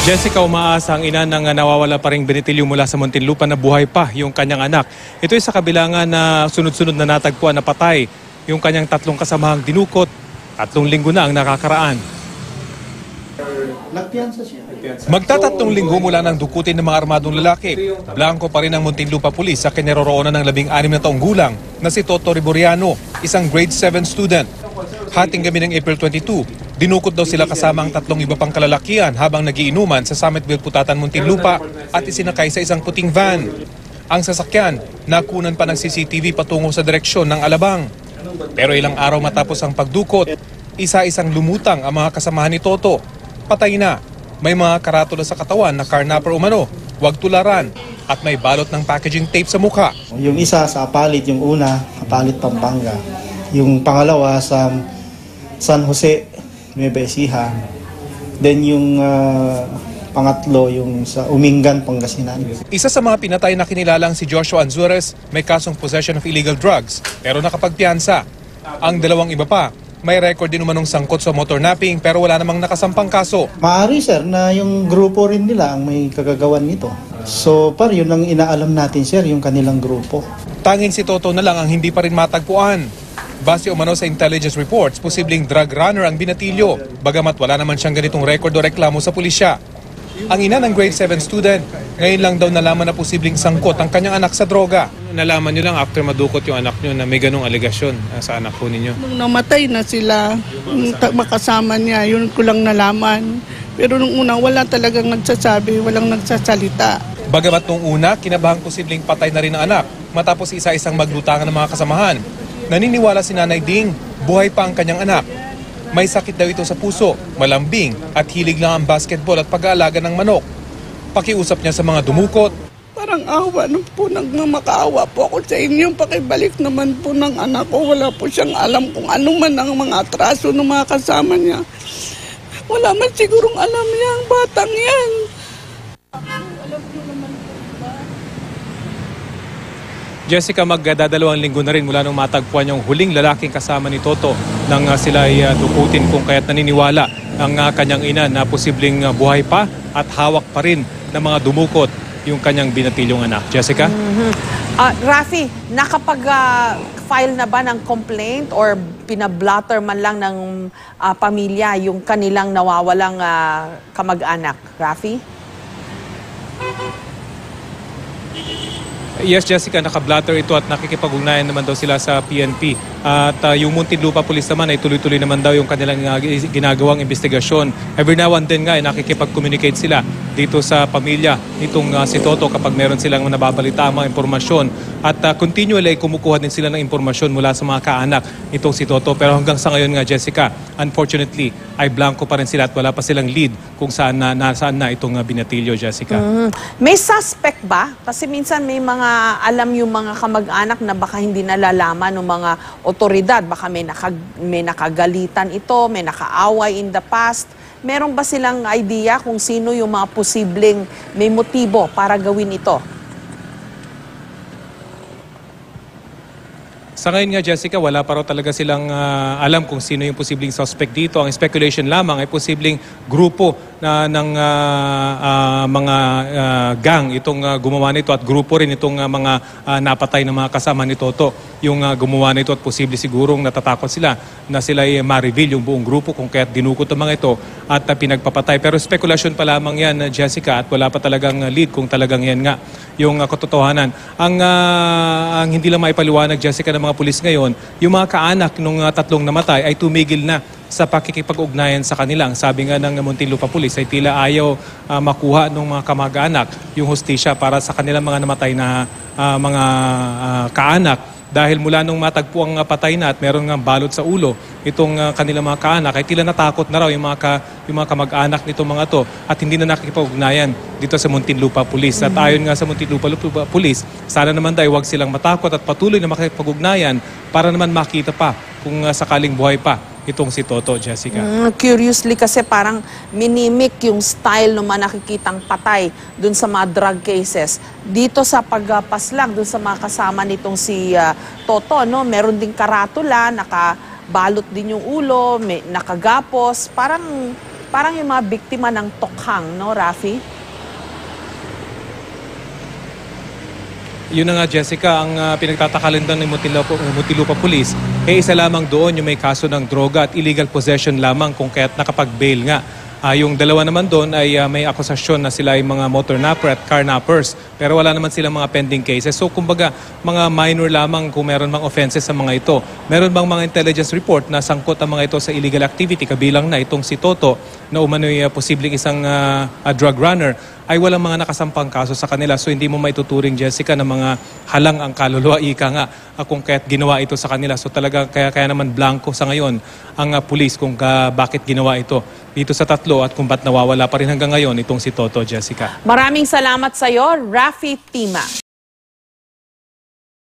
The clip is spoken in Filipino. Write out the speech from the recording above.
Jessica umaasa ang ina ng nawawala pa ring binitilyo mula sa Muntinlupa na buhay pa yung kanyang anak. Ito ay sa kabilangan na sunod-sunod na natagpuan na patay yung kanyang tatlong kasamahang dinukot. Tatlong linggo na ang nakakaraan. Magtatatlong linggo mula ng dukutin ng mga armadong lalaki. Blanco pa rin ang Muntinlupa Police sa kinaroroonan ng labing anim na taong gulang na si Toto Riboriano, isang grade 7 student. Hating gabi ng April 22, dinukot daw sila kasama ang tatlong iba pang kalalakian habang nagiinuman sa Summitville Putatan, Muntinlupa at isinakay sa isang puting van. Ang sasakyan, nakunan pa ng CCTV patungo sa direksyon ng Alabang. Pero ilang araw matapos ang pagdukot, isa-isang lumutang ang mga kasamahan ni Toto. Patay na. May mga karatula sa katawan na carnapper umano, wag tularan, at may balot ng packaging tape sa mukha. Yung isa sa Apalit, yung una, Apalit Pampanga. Yung pangalawa sa San Jose, Nueva Ecija. Then yung ah, pangatlo, yung sa Umingan, Pangasinan. Isa sa mga pinatay na kinilalang si Joshua Anzures may kasong possession of illegal drugs pero nakapagpiansa. Ang dalawang iba pa, may record din umanong sangkot sa motor napping pero wala namang nakasampang kaso. Maari sir na yung grupo rin nila ang may kagagawan nito. So par yun ang inaalam natin sir, yung kanilang grupo. Tanging si Toto na lang ang hindi pa rin matagpuan. Base umano sa intelligence reports, posibleng drug runner ang binatilyo, bagamat wala naman siyang ganitong record o reklamo sa pulisya. Ang ina ng grade 7 student, ngayon lang daw nalaman na posibleng sangkot ang kanyang anak sa droga. Nalaman niyo lang after madukot yung anak niyo na may ganong aligasyon ah, sa anak po ninyo. Nung namatay na sila, nung ta- makasama niya, yun ko lang nalaman. Pero nung una, wala talagang nagsasabi, walang nagsasalita. Bagamat nung una, kinabahang posibleng patay na rin ang anak matapos isa-isang maglutangan ng mga kasamahan. Naniniwala si Nanay Ding, buhay pa ang kanyang anak. May sakit daw ito sa puso, malambing at hilig lang ang basketball at pag-aalaga ng manok. Pakiusap niya sa mga dumukot, Parang awa nung po nagmamakaawa po ako sa inyo. Pakibalik naman po ng anak ko. Wala po siyang alam kung ano man ang mga atraso ng mga kasama niya. Wala man sigurong alam niya ang batang yan. Jessica, magdadalawang linggo na rin mula nung matagpuan yung huling lalaking kasama ni Toto nang uh, sila ay uh, dukutin kung kaya't naniniwala ang uh, kanyang ina na posibleng uh, buhay pa at hawak pa rin ng mga dumukot yung kanyang binatilyong anak. Jessica? Ah, Rafi, nakapag-file na ba ng complaint or pinablatter man lang ng ah, pamilya yung kanilang nawawalang ah, kamag-anak? Rafi? Yes, Jessica, nakablatter ito at nakikipag-ugnayan naman daw sila sa PNP. At uh, yung Muntinlupa Police naman ay tuloy-tuloy naman daw yung kanilang uh, ginagawang investigasyon. Every now and then nga ay nakikipag-communicate sila dito sa pamilya nitong uh, si Toto kapag meron silang nababalita mga impormasyon. At uh, continually ay kumukuha din sila ng impormasyon mula sa mga kaanak nitong si Toto. Pero hanggang sa ngayon nga, Jessica, unfortunately, ay blanco pa rin sila at wala pa silang lead kung saan na, nasaan na itong uh, binatilyo, Jessica. Mhm. May suspect ba? Kasi minsan may mga alam yung mga kamag-anak na baka hindi nalalaman ng mga otoridad. Baka may, nakag- may nakagalitan ito, may nakaaway in the past. Meron ba silang idea kung sino yung mga posibleng may motibo para gawin ito? Sa ngayon nga, Jessica, wala pa raw talaga silang ah, alam kung sino yung posibleng suspect dito. Ang speculation lamang ay posibleng grupo na ng ah, ah, mga ah, gang itong ah, gumawa nito at grupo rin itong ah, mga ah, napatay ng mga kasama ni Toto. Yung ah, gumawa nito at posible sigurong natatakot sila na sila ay ma-reveal yung buong grupo kung kaya't dinukot ang mga ito at ah, pinagpapatay. Pero speculation pa lamang yan, Jessica, at wala pa talagang lead kung talagang yan nga yung uh, katotohanan. Ang, ah, ang hindi lang maipaliwanag, Jessica, ng mga pulis ngayon, yung mga kaanak ng tatlong namatay ay tumigil na sa pakikipag-ugnayan sa kanila. Ang sabi nga ng Muntinlupa Police ay tila ayaw ah, makuha ng mga kamag-anak yung hostisya para sa kanilang mga namatay na ah, mga ah, kaanak dahil mula nung matagpo ang patay na at meron nga balot sa ulo itong ah, kanilang mga kaanak ay tila natakot na raw yung mga, ka, yung mga kamag-anak nitong mga to at hindi na nakikipag-ugnayan dito sa Muntinlupa Police. At ayon nga sa Muntinlupa Lupa- Police, sana naman dahil huwag silang matakot at patuloy na makipag-ugnayan para naman makita pa kung ah, sakaling buhay pa itong si Toto, Jessica. Mm, curiously kasi parang minimik yung style ng mga nakikitang patay dun sa mga drug cases. Dito sa pagpaslang, dun sa mga kasama nitong si ah, Toto, no, meron ding karatula, nakabalot din yung ulo, may, nakagapos. Parang parang yung mga biktima ng tokhang, no, Rafi? Yun na nga, Jessica, ang uh, pinagtatakalan ng Muntinlupa, Muntinlupa Police, eh isa lamang doon yung may kaso ng droga at illegal possession lamang kung kaya't nakapag-bail nga. Ah, yung dalawa naman doon ay ah, may akusasyon na sila ay mga motor napper at car nappers. Pero wala naman silang mga pending cases. So kumbaga, mga minor lamang kung meron mang offenses sa mga ito. Meron bang mga intelligence report na sangkot ang mga ito sa illegal activity kabilang na itong si Toto na umano'y ah, posibleng isang ah, ah, drug runner ay walang mga nakasampang kaso sa kanila. So hindi mo maituturing, Jessica, na mga halang ang kaluluwa, ika nga, kung kaya't ginawa ito sa kanila. So talaga, kaya, kaya naman blanco sa ngayon ang ah, pulis kung ka, bakit ginawa ito dito sa tatlo at kung ba't nawawala pa rin hanggang ngayon itong si Toto, Jessica. Maraming salamat sa iyo, Rafi Tima.